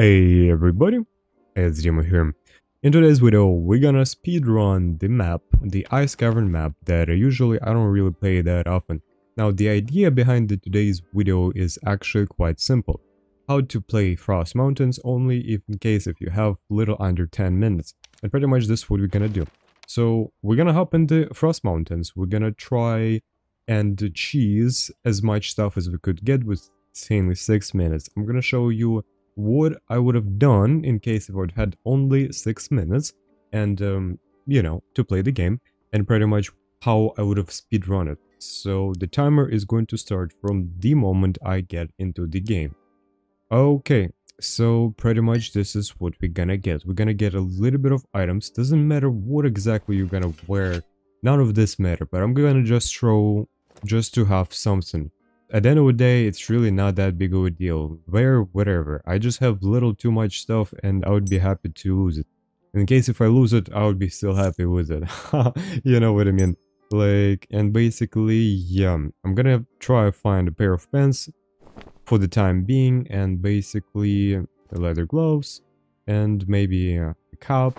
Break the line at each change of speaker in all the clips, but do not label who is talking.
Hey everybody, it's Dimo here. In today's video, we're gonna speedrun the map, the Ice Cavern map that usually I don't really play that often. Now the idea behind the today's video is actually quite simple. How to play Frost Mountains only if in case if you have little under 10 minutes. And pretty much this is what we're gonna do. So we're gonna hop into Frost Mountains, we're gonna try and cheese as much stuff as we could get with insanely 6 minutes. I'm gonna show you what I would have done in case if I would had only 6 minutes and, um, you know, to play the game and pretty much how I would have speedrun it. So the timer is going to start from the moment I get into the game. Okay, so pretty much this is what we're gonna get. We're gonna get a little bit of items. Doesn't matter what exactly you're gonna wear. None of this matter, but I'm gonna just throw just to have something. At the end of the day, it's really not that big of a deal. Wear whatever. I just have little too much stuff and I would be happy to lose it. In case if I lose it, I would be still happy with it. you know what I mean? Like, and basically, yeah, I'm gonna try to find a pair of pants for the time being and basically leather gloves and maybe a cap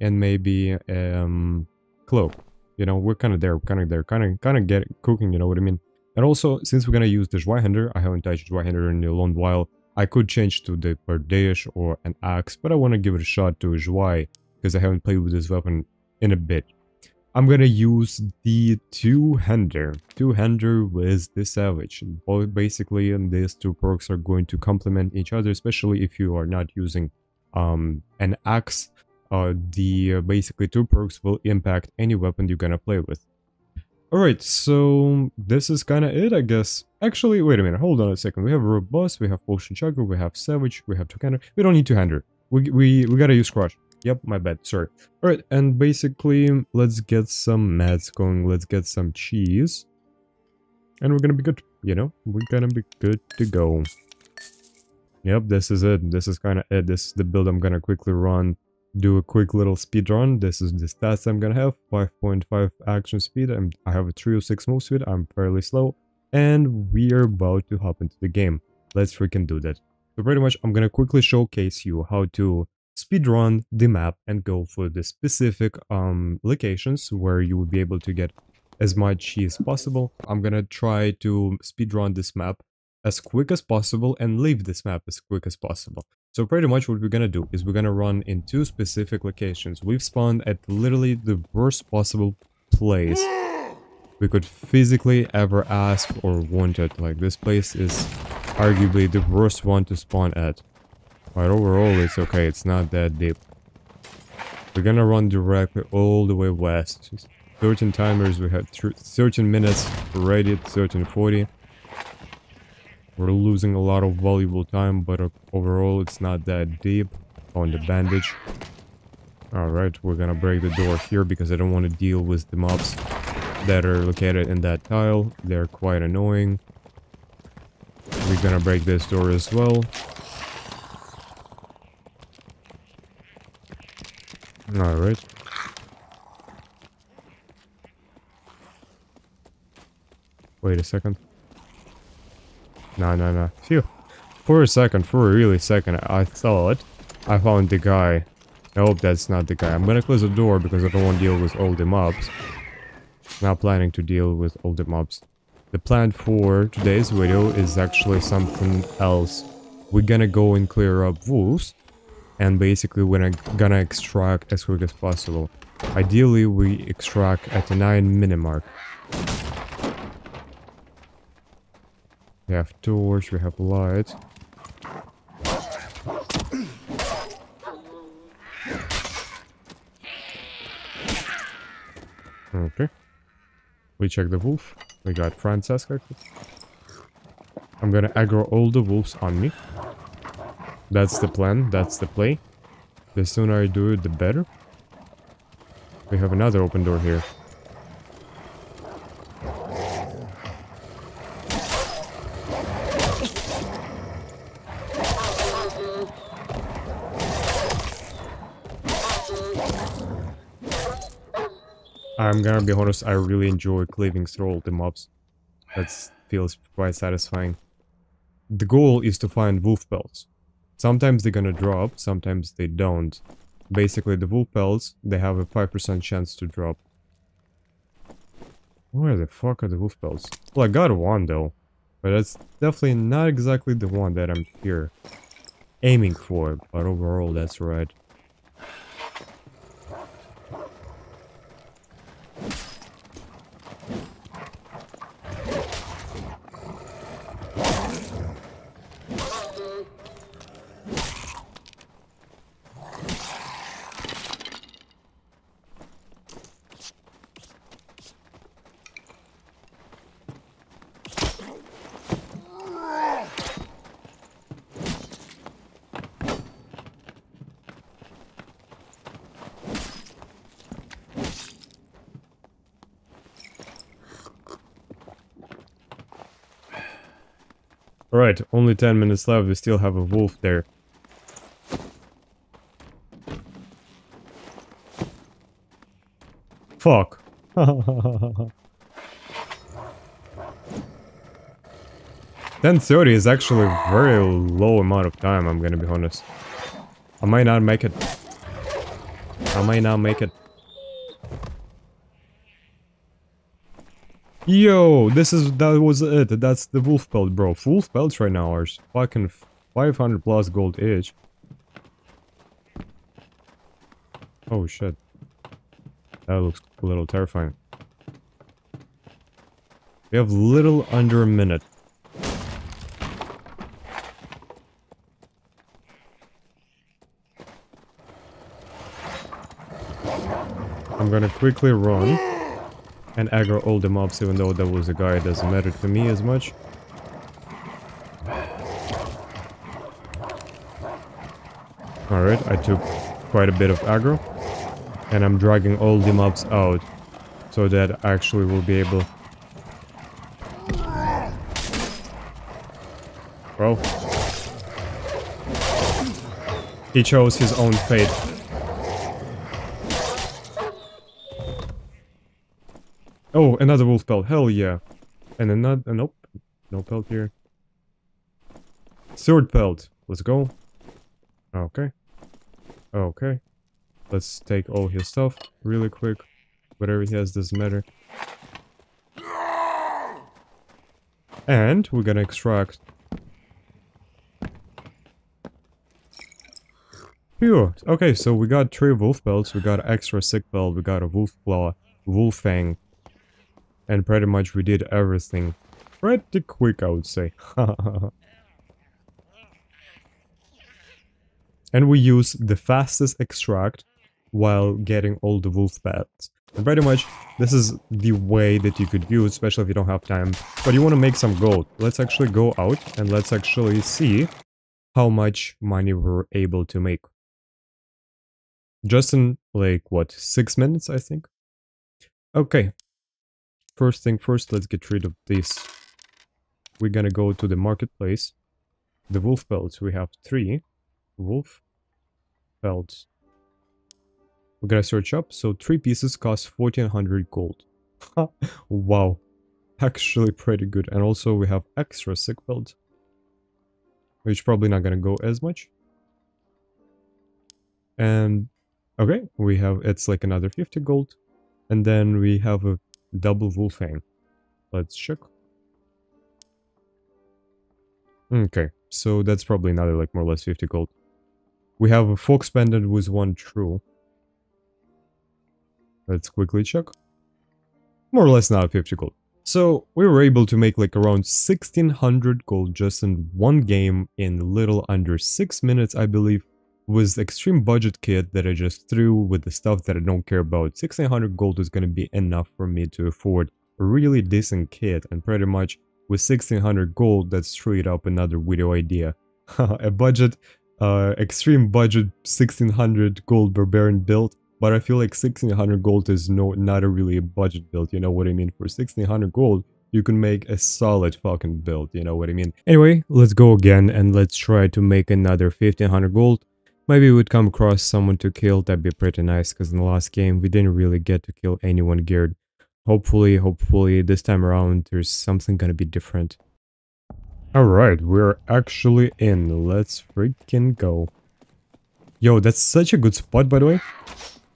and maybe um cloak you know we're kind of there kind of there kind of kind of get cooking you know what i mean and also since we're gonna use the Zweihander, i haven't touched Zweihander in a long while i could change to the Bardiche or an axe but i want to give it a shot to Zwei because i haven't played with this weapon in a bit I'm gonna use the two-hander, two-hander with the savage. Basically, these two perks are going to complement each other, especially if you are not using um, an axe. Uh, the uh, basically two perks will impact any weapon you're gonna play with. Alright, so this is kinda it, I guess. Actually, wait a minute, hold on a second. We have Robust, we have Potion Chugger, we have Savage, we have Two-Hander. We don't need Two-Hander. We, we, we gotta use Crush. Yep, my bad, sorry. Alright, and basically, let's get some mats going, let's get some cheese. And we're gonna be good, you know? We're gonna be good to go. Yep, this is it. This is kinda it. This is the build I'm gonna quickly run. Do a quick little speed run. This is the stats I'm gonna have. 5.5 action speed. I'm, I have a 306 move speed. I'm fairly slow. And we are about to hop into the game. Let's freaking do that. So pretty much, I'm gonna quickly showcase you how to speedrun the map and go for the specific um, locations where you will be able to get as much as possible. I'm gonna try to speedrun this map as quick as possible and leave this map as quick as possible. So pretty much what we're gonna do is we're gonna run in two specific locations. We've spawned at literally the worst possible place we could physically ever ask or wanted. Like this place is arguably the worst one to spawn at. But overall, it's okay. It's not that deep. We're gonna run directly all the way west. 13 timers, we have 13 minutes ready, 13 40. We're losing a lot of valuable time, but overall, it's not that deep on the bandage. Alright, we're gonna break the door here because I don't want to deal with the mobs that are located in that tile. They're quite annoying. We're gonna break this door as well. Alright. Wait a second. No, no, no. Phew. For a second, for a really second, I thought I found the guy. I hope that's not the guy. I'm gonna close the door because I don't want to deal with all the mobs. Not planning to deal with all the mobs. The plan for today's video is actually something else. We're gonna go and clear up wolves and basically we're gonna extract as quick as possible. Ideally, we extract at the 9 minute mark. We have torch, we have light. Okay. We check the wolf. We got Francisca. I'm gonna aggro all the wolves on me. That's the plan, that's the play. The sooner I do it, the better. We have another open door here. I'm gonna be honest, I really enjoy cleaving through all the mobs. That feels quite satisfying. The goal is to find wolf pelts. Sometimes they're gonna drop, sometimes they don't. Basically, the wolf pelts, they have a 5% chance to drop. Where the fuck are the wolf pelts? Well, I got one though. But that's definitely not exactly the one that I'm here aiming for. But overall, that's right. Alright, only 10 minutes left, we still have a wolf there. Fuck. Ten thirty is actually very low amount of time, I'm gonna be honest. I might not make it. I might not make it. Yo, this is, that was it. That's the wolf pelt, bro. Wolf pelts right now are fucking 500 plus gold each. Oh shit. That looks a little terrifying. We have little under a minute. I'm gonna quickly run and aggro all the mobs even though there was a guy doesn't matter to me as much. Alright, I took quite a bit of aggro and I'm dragging all the mobs out so that I actually will be able Bro. He chose his own fate. Oh, another wolf pelt. Hell yeah. And another... Uh, nope. No pelt here. Sword pelt. Let's go. Okay. Okay. Let's take all his stuff really quick. Whatever he has doesn't matter. And we're gonna extract... Phew. Okay, so we got three wolf pelts, we got extra sick belt, we got a wolf claw, wolf fang, and pretty much we did everything pretty quick, I would say. and we use the fastest extract while getting all the wolf pets. And pretty much, this is the way that you could use, especially if you don't have time. But you want to make some gold. Let's actually go out and let's actually see how much money we're able to make. Just in, like, what, six minutes, I think? Okay, First thing first, let's get rid of this. We're gonna go to the marketplace. The wolf pelts, we have three wolf pelts. We're gonna search up, so three pieces cost 1400 gold. wow, actually pretty good. And also we have extra sick pelt, which probably not gonna go as much. And okay, we have, it's like another 50 gold. And then we have a double wolfang. Let's check. Okay, so that's probably another like more or less 50 gold. We have a fox pendant with one true. Let's quickly check. More or less now 50 gold. So we were able to make like around 1600 gold just in one game in little under 6 minutes I believe with extreme budget kit that I just threw with the stuff that I don't care about, 1600 gold is gonna be enough for me to afford a really decent kit and pretty much with 1600 gold that's straight up another video idea. a budget, uh, extreme budget 1600 gold barbarian build, but I feel like 1600 gold is no not a really a budget build, you know what I mean? For 1600 gold, you can make a solid fucking build, you know what I mean? Anyway, let's go again and let's try to make another 1500 gold. Maybe we'd come across someone to kill, that'd be pretty nice, because in the last game we didn't really get to kill anyone geared. Hopefully, hopefully this time around there's something gonna be different. Alright, we're actually in. Let's freaking go. Yo, that's such a good spot, by the way.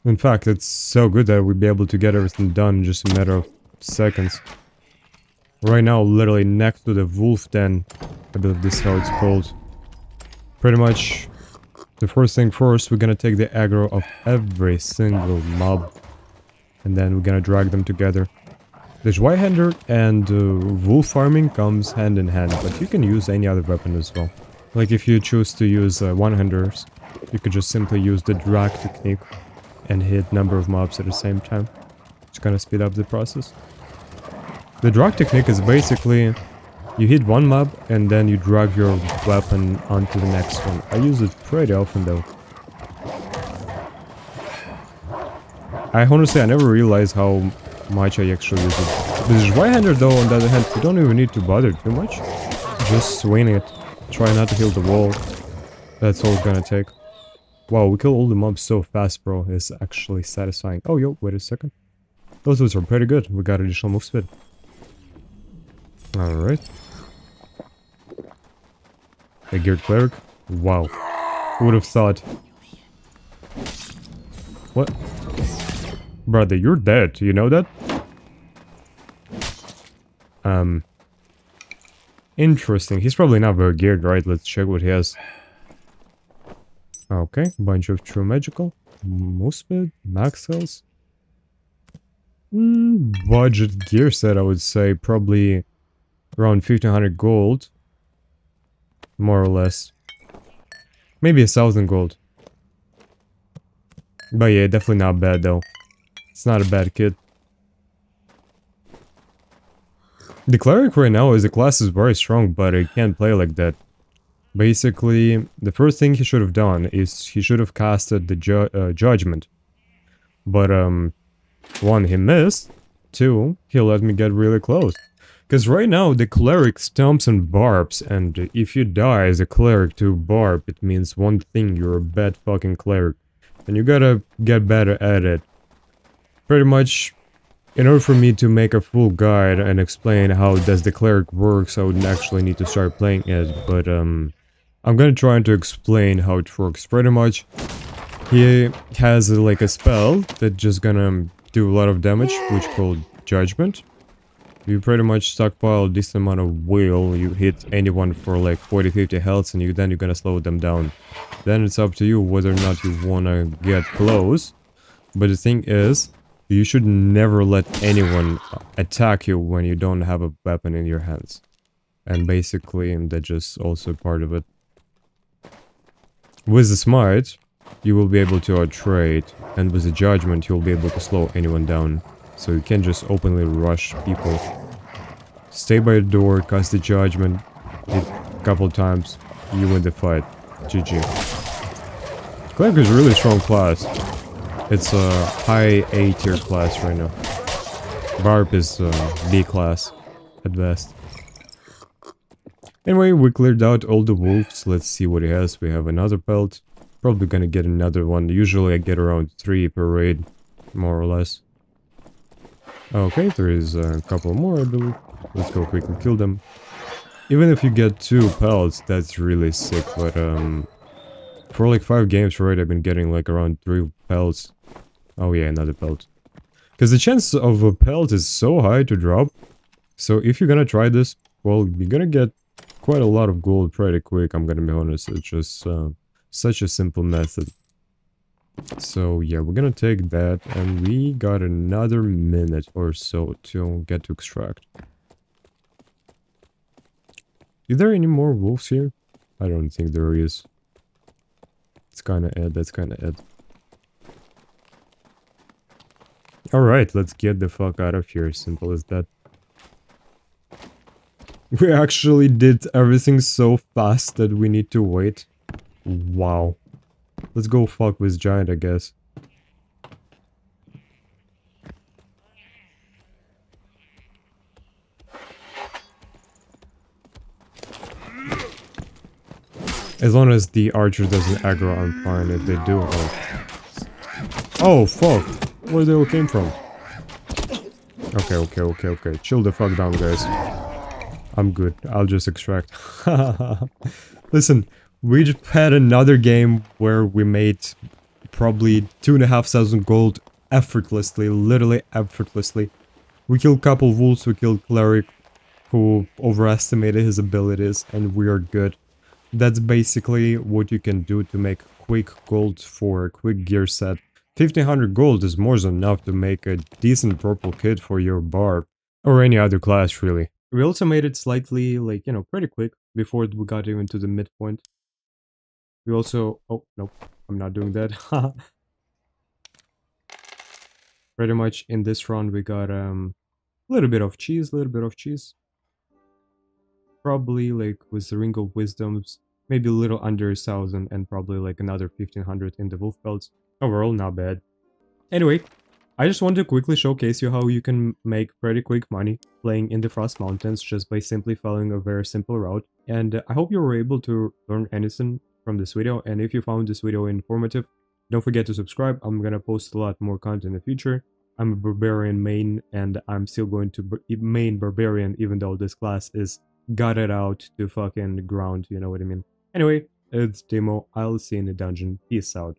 In fact, it's so good that we'd be able to get everything done in just a matter of seconds. Right now, literally next to the wolf den. I believe this is how it's called. Pretty much, the first thing first, we're gonna take the aggro of every single mob. And then we're gonna drag them together. The Zweihander and uh, wolf farming comes hand in hand, but you can use any other weapon as well. Like if you choose to use uh, one-handers, you could just simply use the drag technique and hit number of mobs at the same time. It's gonna speed up the process. The drag technique is basically you hit one mob and then you drag your weapon onto the next one. I use it pretty often though. I honestly I never realized how much I actually use it. This With Zweihander though, on the other hand, you don't even need to bother too much. Just swing it. Try not to hit the wall. That's all it's gonna take. Wow, we kill all the mobs so fast, bro. It's actually satisfying. Oh, yo, wait a second. Those ones are pretty good. We got additional move speed. Alright. A geared cleric? Wow. Who would have thought? What? Brother, you're dead. You know that? Um. Interesting. He's probably not very geared, right? Let's check what he has. Okay, bunch of true magical. Muspid, max health. Mm, budget gear set, I would say. Probably around 1500 gold. More or less. Maybe a thousand gold. But yeah, definitely not bad though. It's not a bad kid. The cleric right now is the class is very strong, but he can't play like that. Basically, the first thing he should have done is he should have casted the ju uh, judgment. But um, one he missed. Two, he let me get really close. Because right now the cleric stomps and barbs, and if you die as a cleric to barb, it means one thing, you're a bad fucking cleric. And you gotta get better at it pretty much in order for me to make a full guide and explain how does the cleric works, I would actually need to start playing it, but um, I'm gonna try to explain how it works. Pretty much, he has like a spell that just gonna do a lot of damage, which called Judgment. You pretty much stockpile this amount of will, you hit anyone for like 40-50 health and you then you're gonna slow them down. Then it's up to you whether or not you wanna get close. But the thing is, you should never let anyone attack you when you don't have a weapon in your hands. And basically, that's just also part of it. With the smite, you will be able to outrade, and with the judgment, you'll be able to slow anyone down. So you can't just openly rush people. Stay by the door, cast the judgment, a couple times, you win the fight. GG. Cleric is a really strong class. It's a high A tier class right now. Barb is uh, B class at best. Anyway, we cleared out all the wolves. Let's see what he has. We have another pelt. Probably gonna get another one. Usually I get around 3 per raid, more or less. Okay, there is a couple more, I believe. Let's go quick and kill them. Even if you get two pelts, that's really sick, but um, for like five games, right, I've been getting like around three pelts. Oh yeah, another pelt. Because the chance of a pelt is so high to drop. So if you're gonna try this, well, you're gonna get quite a lot of gold pretty quick, I'm gonna be honest. It's just uh, such a simple method. So yeah, we're gonna take that, and we got another minute or so to get to extract. Is there any more wolves here? I don't think there is. It's kinda Ed, that's kinda Ed. Alright, let's get the fuck out of here, simple as that. We actually did everything so fast that we need to wait. Wow. Let's go fuck with Giant, I guess. As long as the archer doesn't aggro, I'm fine. If they do, oh. Oh, fuck. Where they all came from? Okay, okay, okay, okay. Chill the fuck down, guys. I'm good. I'll just extract. Listen, we just had another game where we made probably two and a half thousand gold effortlessly, literally effortlessly. We killed couple wolves, we killed cleric who overestimated his abilities and we are good. That's basically what you can do to make quick gold for a quick gear set. 1500 gold is more than enough to make a decent purple kit for your barb. Or any other class really. We also made it slightly, like, you know, pretty quick before we got even to the midpoint. We also... Oh, nope. I'm not doing that. pretty much in this run we got um, a little bit of cheese, a little bit of cheese. Probably like with the Ring of Wisdoms, maybe a little under a thousand and probably like another 1500 in the wolf pelts. Overall, not bad. Anyway, I just want to quickly showcase you how you can make pretty quick money playing in the Frost Mountains just by simply following a very simple route. And I hope you were able to learn anything from this video. And if you found this video informative, don't forget to subscribe. I'm gonna post a lot more content in the future. I'm a barbarian main and I'm still going to main barbarian even though this class is gutted out to fucking ground, you know what I mean? Anyway, it's Dimo. I'll see you in the dungeon. Peace out.